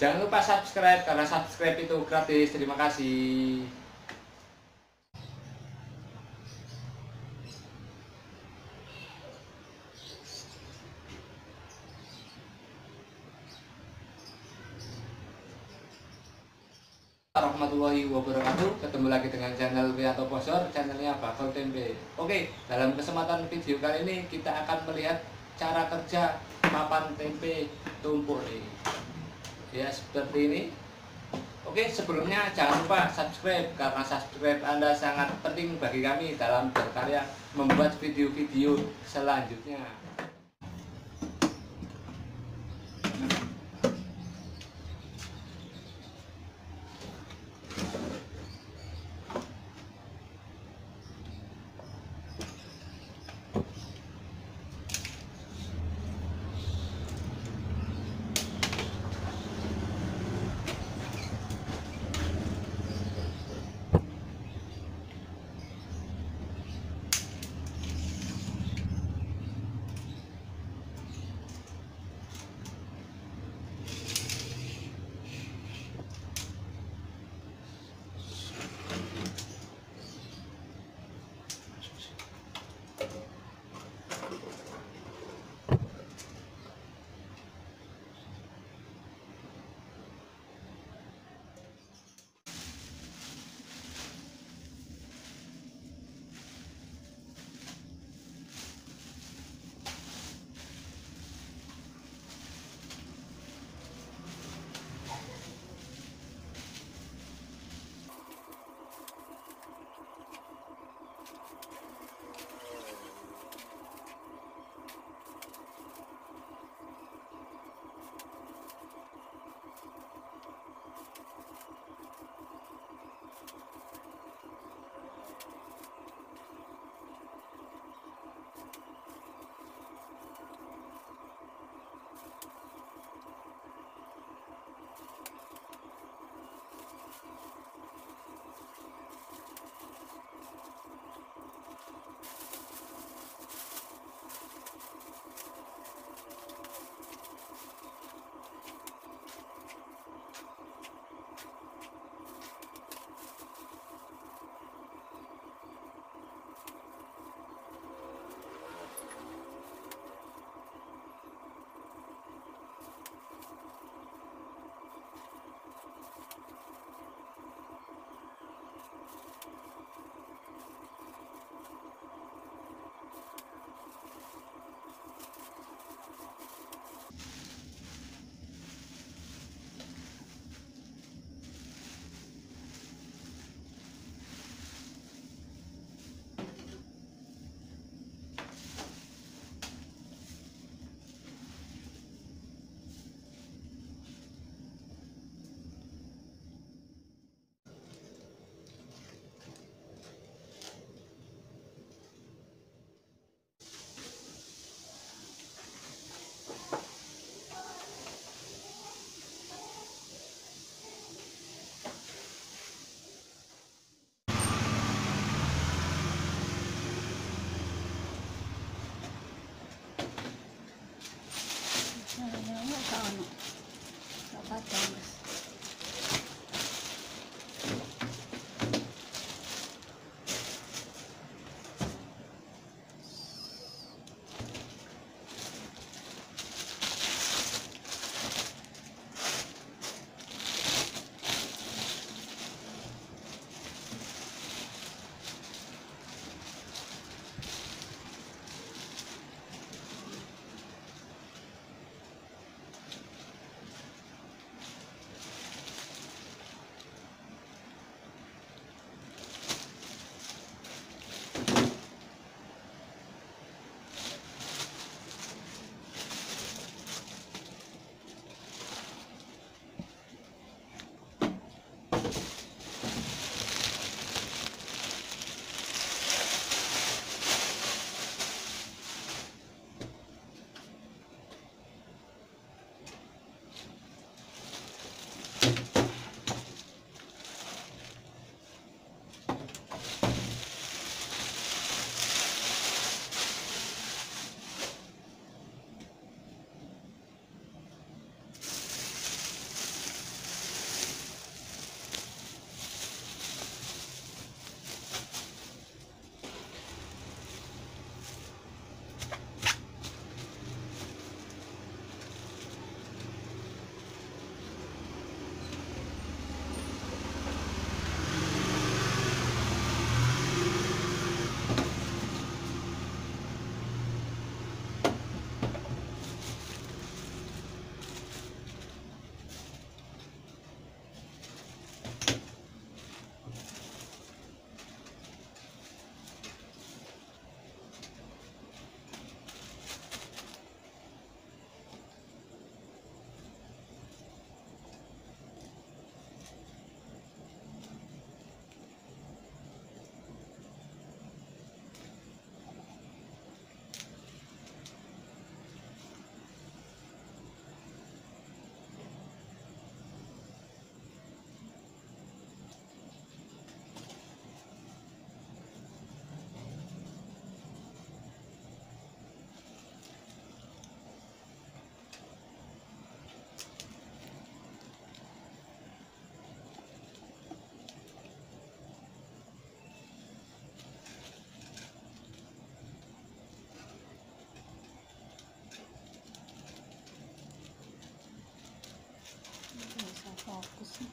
Jangan lupa subscribe karena subscribe itu gratis. Terima kasih. warahmatullahi wabarakatuh. Ketemu lagi dengan channel Wianto Posor. Channelnya Bakal Tempe Oke, dalam kesempatan video kali ini Kita akan melihat cara kerja Papan tempe tumpuk nih Ya, seperti ini. Oke, sebelumnya jangan lupa subscribe Karena subscribe Anda sangat penting bagi kami Dalam berkarya membuat video-video selanjutnya Bye. Fokus nih.